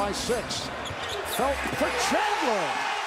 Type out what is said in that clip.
by six. Felt for Chandler.